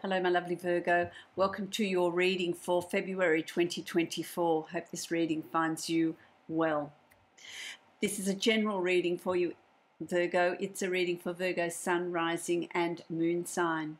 Hello, my lovely Virgo. Welcome to your reading for February 2024. Hope this reading finds you well. This is a general reading for you, Virgo. It's a reading for Virgo sun, rising, and moon sign.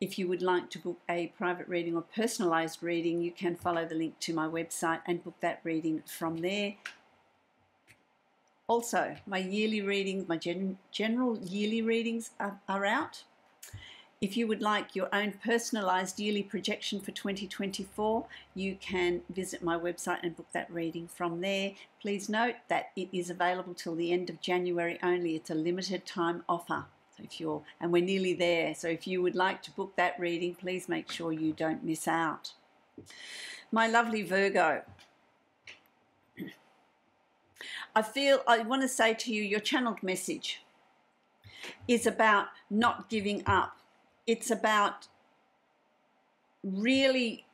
If you would like to book a private reading or personalized reading, you can follow the link to my website and book that reading from there. Also, my yearly readings, my gen general yearly readings are, are out. If you would like your own personalised yearly projection for 2024, you can visit my website and book that reading from there. Please note that it is available till the end of January only. It's a limited time offer. So if you're, and we're nearly there. So if you would like to book that reading, please make sure you don't miss out. My lovely Virgo, I feel I want to say to you, your channeled message is about not giving up it's about really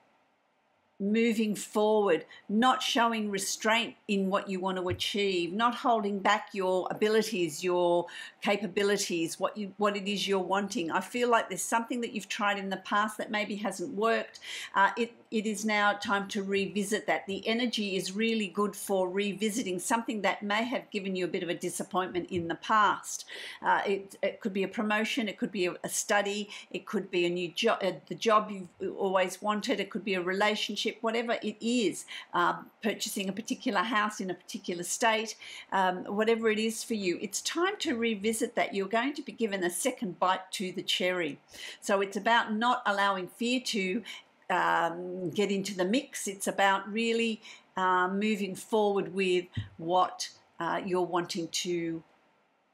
moving forward, not showing restraint in what you want to achieve, not holding back your abilities, your capabilities, what you what it is you're wanting. I feel like there's something that you've tried in the past that maybe hasn't worked. Uh, it it is now time to revisit that. The energy is really good for revisiting something that may have given you a bit of a disappointment in the past. Uh, it, it, could be a promotion, it could be a, a study, it could be a new job, uh, the job you've always wanted, it could be a relationship, whatever it is, um, purchasing a particular house in a particular state, um, whatever it is for you. It's time to revisit that. You're going to be given a second bite to the cherry. So it's about not allowing fear to um, get into the mix. It's about really uh, moving forward with what uh, you're wanting to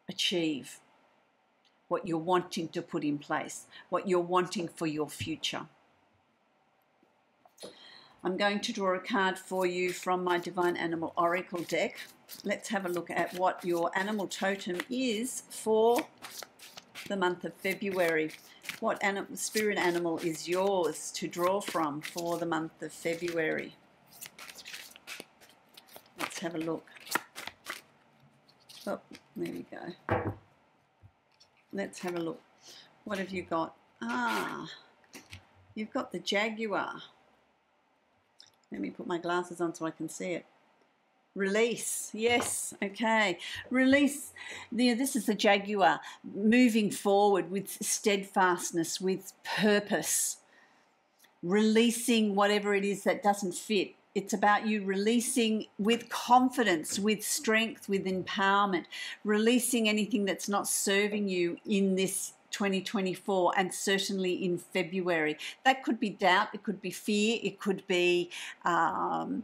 achieve, what you're wanting to put in place, what you're wanting for your future. I'm going to draw a card for you from my Divine Animal Oracle deck. Let's have a look at what your animal totem is for the month of February. What animal, spirit animal is yours to draw from for the month of February? Let's have a look. Oh, there we go. Let's have a look. What have you got? Ah, you've got the Jaguar. Let me put my glasses on so I can see it. Release, yes, okay. Release, this is the Jaguar, moving forward with steadfastness, with purpose, releasing whatever it is that doesn't fit. It's about you releasing with confidence, with strength, with empowerment, releasing anything that's not serving you in this 2024 and certainly in February. That could be doubt, it could be fear, it could be. Um,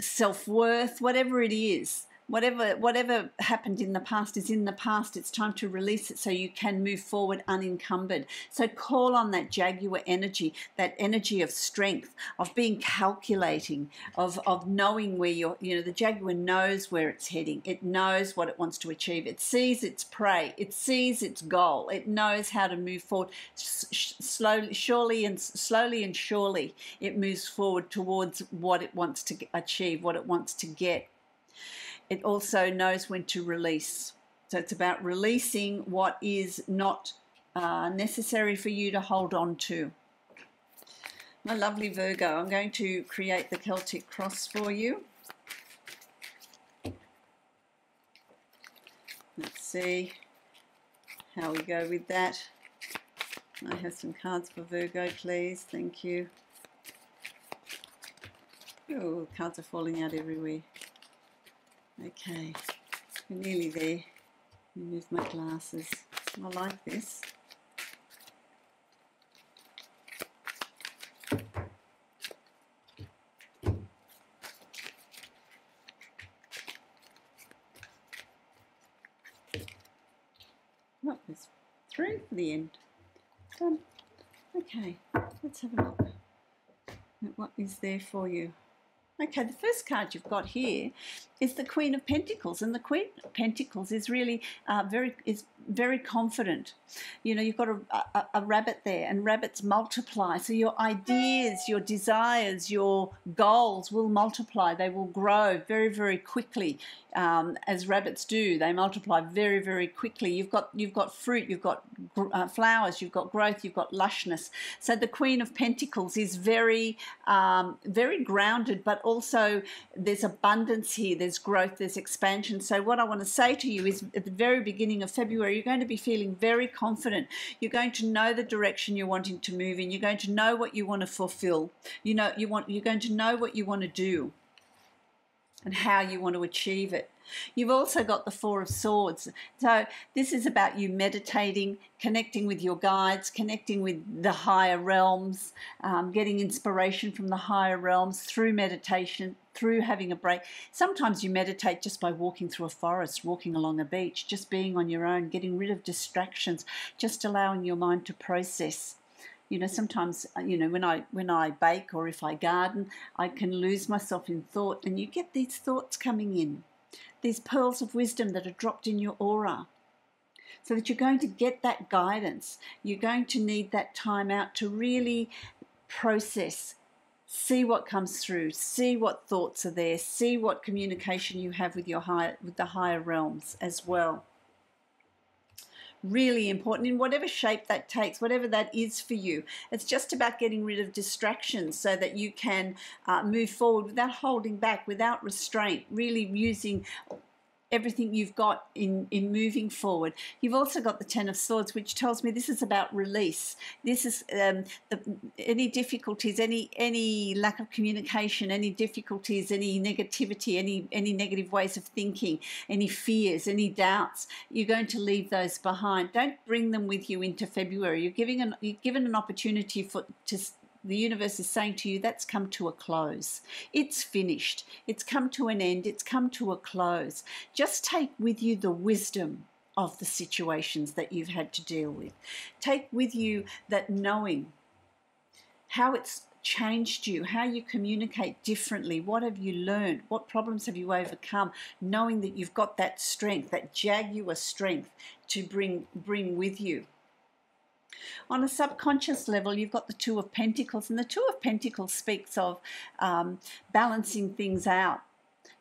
self worth, whatever it is, whatever whatever happened in the past is in the past. It's time to release it so you can move forward unencumbered. So call on that jaguar energy that energy of strength of being calculating of of knowing where you're you know the jaguar knows where it's heading. It knows what it wants to achieve. It sees its prey. It sees its goal. It knows how to move forward. Slowly surely and slowly and surely it moves forward towards what it wants to achieve what it wants to get it also knows when to release. So it's about releasing what is not uh, necessary for you to hold on to. My lovely Virgo, I'm going to create the Celtic cross for you. Let's see how we go with that. I have some cards for Virgo, please. Thank you. Oh, cards are falling out everywhere. Okay, we're nearly there. Move my glasses. I like this. Is through for the end. Done. Okay, let's have a look at what is there for you. Okay, the first card you've got here is the Queen of Pentacles, and the Queen of Pentacles is really uh, very is very confident. You know, you've got a, a, a, rabbit there, and rabbits multiply. So your ideas, your desires, your goals will multiply. They will grow very, very quickly, um, as rabbits do. They multiply very, very quickly. You've got you've got fruit, you've got uh, flowers, you've got growth, you've got lushness. So the Queen of Pentacles is very, um, very grounded, but also there's abundance here. There's growth. There's expansion. So what I want to say to you is, at the very beginning of February, you're going to be feeling very confident. You're going to know the direction you're wanting to move in. You're going to know what you want to fulfill. You know, you want, you're going to know what you want to do and how you want to achieve it. You've also got the Four of Swords. So, this is about you meditating, connecting with your guides, connecting with the higher realms, um, getting inspiration from the higher realms through meditation, through having a break. Sometimes you meditate just by walking through a forest, walking along a beach, just being on your own, getting rid of distractions, just allowing your mind to process. You know sometimes uh, you know when i when i bake or if i garden i can lose myself in thought and you get these thoughts coming in. These pearls of wisdom that are dropped in your aura. So that you're going to get that guidance. You're going to need that time out to really process see what comes through. See what thoughts are there. See what communication you have with your higher with the higher realms as well. Really important in whatever shape that takes, whatever that is for you. It's just about getting rid of distractions so that you can uh, move forward without holding back, without restraint, really using everything you've got in, in moving forward. You've also got the Ten of Swords, which tells me this is about release. This is um, the, any difficulties, any any lack of communication, any difficulties, any negativity, any any negative ways of thinking, any fears, any doubts. You're going to leave those behind. Don't bring them with you into February. You're giving an you're given an opportunity for to the universe is saying to you that's come to a close. It's finished. It's come to an end. It's come to a close. Just take with you the wisdom of the situations that you've had to deal with. Take with you that knowing how it's changed you, how you communicate differently, what have you learned, what problems have you overcome, knowing that you've got that strength, that jaguar strength to bring bring with you. On a subconscious level, you've got the Two of Pentacles, and the Two of Pentacles speaks of um, balancing things out.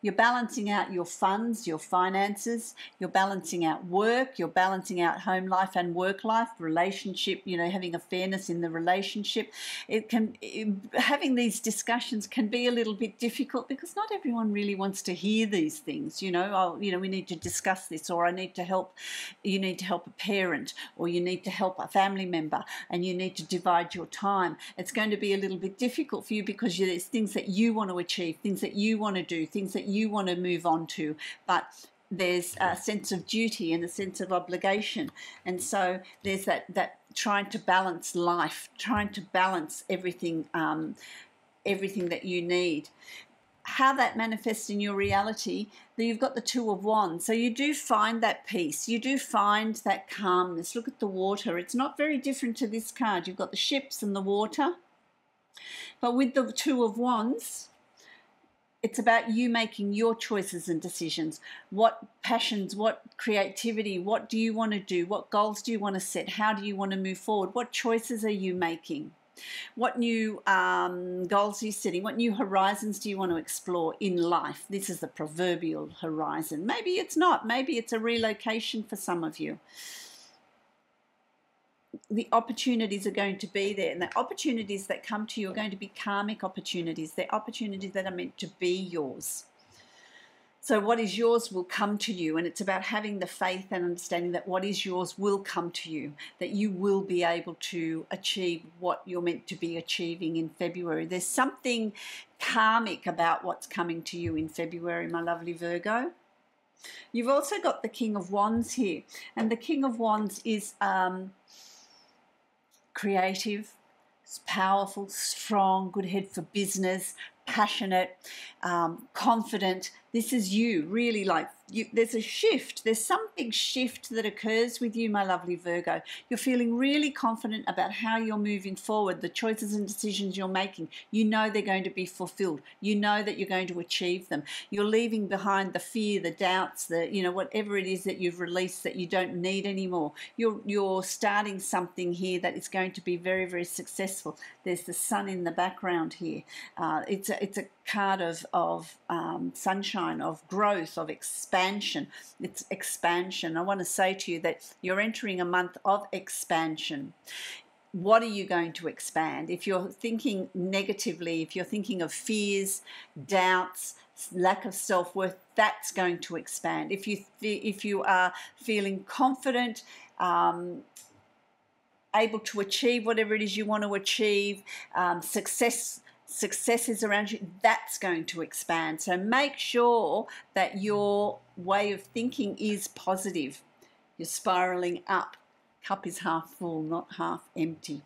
You're balancing out your funds, your finances, you're balancing out work, you're balancing out home life and work life, relationship, you know, having a fairness in the relationship. It can it, having these discussions can be a little bit difficult because not everyone really wants to hear these things, you know, oh, you know, we need to discuss this or I need to help you need to help a parent or you need to help a family member and you need to divide your time. It's going to be a little bit difficult for you because there's things that you want to achieve, things that you want to do, things that you want to move on to, but there's a sense of duty and a sense of obligation. And so there's that, that trying to balance life, trying to balance everything, um, everything that you need. How that manifests in your reality, that you've got the Two of Wands. So you do find that peace, you do find that calmness. Look at the water, it's not very different to this card. You've got the ships and the water. But with the Two of Wands, it's about you making your choices and decisions. What passions, what creativity, what do you want to do? What goals do you want to set? How do you want to move forward? What choices are you making? What new um, goals are you setting? What new horizons do you want to explore in life? This is the proverbial horizon. Maybe it's not. Maybe it's a relocation for some of you the opportunities are going to be there, and the opportunities that come to you are going to be karmic opportunities. They're opportunities that are meant to be yours. So, what is yours will come to you, and it's about having the faith and understanding that what is yours will come to you, that you will be able to achieve what you're meant to be achieving in February. There's something karmic about what's coming to you in February, my lovely Virgo. You've also got the King of Wands here, and the King of Wands is. Um, creative, powerful, strong, good head for business, passionate, um, confident. This is you, really like you, there's a shift. There's some big shift that occurs with you, my lovely Virgo. You're feeling really confident about how you're moving forward, the choices and decisions you're making. You know they're going to be fulfilled. You know that you're going to achieve them. You're leaving behind the fear, the doubts, the you know whatever it is that you've released that you don't need anymore. You're you're starting something here that is going to be very very successful. There's the sun in the background here. Uh, it's a, it's a card of, of um, sunshine, of growth, of expansion. It's expansion. I want to say to you that you're entering a month of expansion. What are you going to expand? If you're thinking negatively, if you're thinking of fears, doubts, lack of self-worth, that's going to expand. If you if you are feeling confident, um, able to achieve whatever it is you want to achieve, um, success successes around you, that's going to expand. So make sure that your way of thinking is positive. You're spiraling up. Cup is half full, not half empty.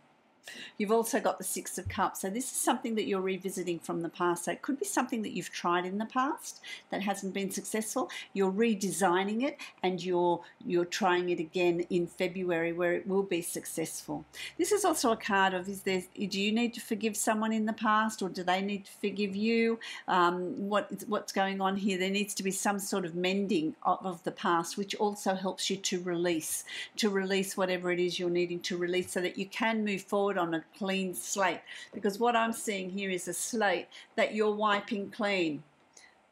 You've also got the Six of Cups. So this is something that you're revisiting from the past. So it could be something that you've tried in the past that hasn't been successful. You're redesigning it and you're you're trying it again in February where it will be successful. This is also a card of is there do you need to forgive someone in the past or do they need to forgive you? Um, what what's going on here? There needs to be some sort of mending of, of the past, which also helps you to release to release whatever it is you're needing to release so that you can move forward on a clean slate because what I'm seeing here is a slate that you're wiping clean.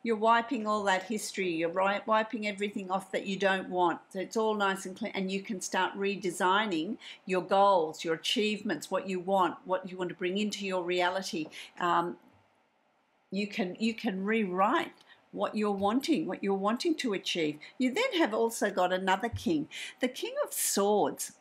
You're wiping all that history, you're right, wiping everything off that you don't want. So it's all nice and clean, and you can start redesigning your goals, your achievements, what you want, what you want to bring into your reality. Um, you can you can rewrite what you're wanting, what you're wanting to achieve. You then have also got another king, the king of swords.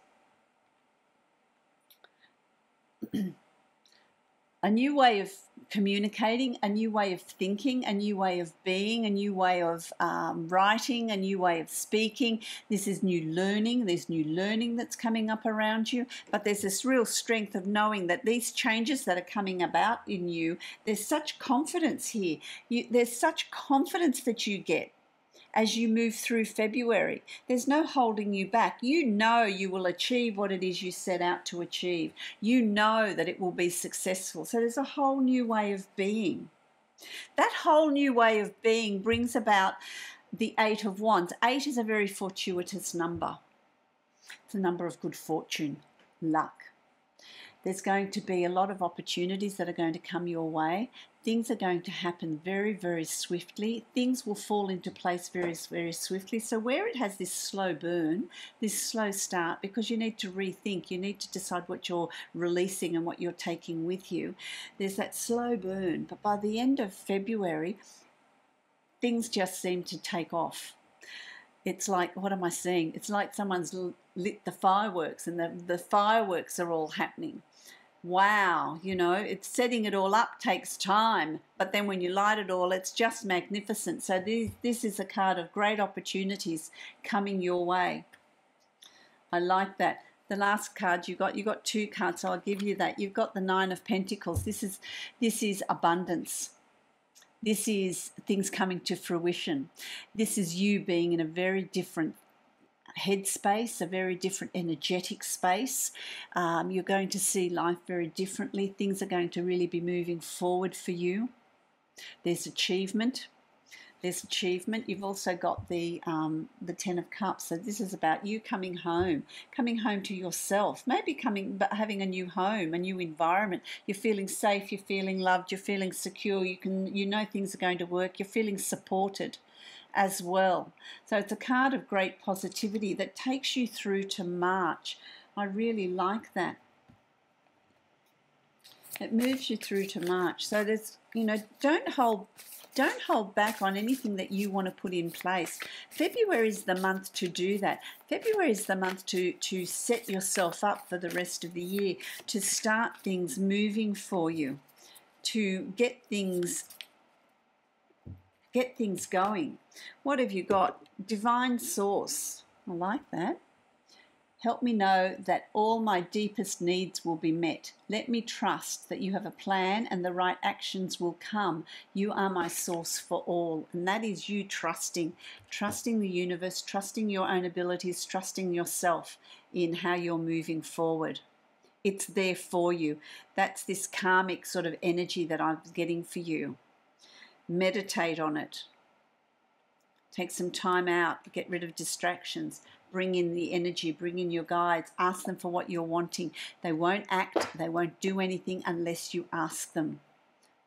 A new way of communicating, a new way of thinking, a new way of being, a new way of um, writing, a new way of speaking. This is new learning. There's new learning that's coming up around you. But there's this real strength of knowing that these changes that are coming about in you, there's such confidence here. You, there's such confidence that you get as you move through February. There's no holding you back. You know you will achieve what it is you set out to achieve. You know that it will be successful. So there's a whole new way of being. That whole new way of being brings about the Eight of Wands. Eight is a very fortuitous number, it's a number of good fortune, luck. There's going to be a lot of opportunities that are going to come your way. Things are going to happen very, very swiftly. Things will fall into place very, very swiftly. So, where it has this slow burn, this slow start, because you need to rethink, you need to decide what you're releasing and what you're taking with you, there's that slow burn. But by the end of February, things just seem to take off it's like what am I seeing? It's like someone's lit the fireworks and the, the fireworks are all happening wow, you know, it's setting it all up takes time, but then when you light it all, it's just magnificent. So this, this is a card of great opportunities coming your way. I like that. The last card you got, you got two cards, so I'll give you that. You've got the Nine of Pentacles. This is this is abundance. This is things coming to fruition. This is you being in a very different headspace, a very different energetic space. Um, you're going to see life very differently. Things are going to really be moving forward for you. There's achievement. There's achievement. You've also got the um, the Ten of Cups. So this is about you coming home, coming home to yourself. Maybe coming, but having a new home, a new environment. You're feeling safe. You're feeling loved. You're feeling secure. You can, you know, things are going to work. You're feeling supported as well. So it's a card of great positivity that takes you through to March. I really like that. It moves you through to March. So there's, you know, don't hold don't hold back on anything that you want to put in place. February is the month to do that. February is the month to, to set yourself up for the rest of the year, to start things moving for you, to get things get things going. What have you got? Divine source. I like that. Help me know that all my deepest needs will be met. Let me trust that you have a plan and the right actions will come. You are my source for all. And that is you trusting, trusting the universe, trusting your own abilities, trusting yourself in how you're moving forward. It's there for you. That's this karmic sort of energy that I'm getting for you. Meditate on it. Take some time out, get rid of distractions, bring in the energy, bring in your guides, ask them for what you're wanting. They won't act, they won't do anything unless you ask them.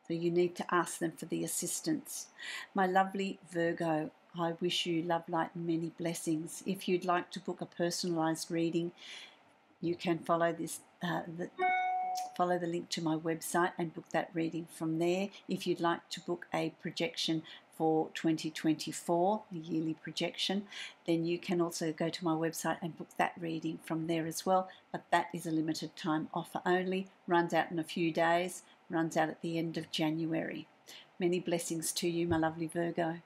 So you need to ask them for the assistance. My lovely Virgo, I wish you love, light, and many blessings. If you'd like to book a personalized reading, you can follow this. Uh, the, follow the link to my website and book that reading from there. If you'd like to book a projection for 2024, a yearly projection, then you can also go to my website and book that reading from there as well. But that is a limited time offer only, runs out in a few days, runs out at the end of January. Many blessings to you, my lovely Virgo.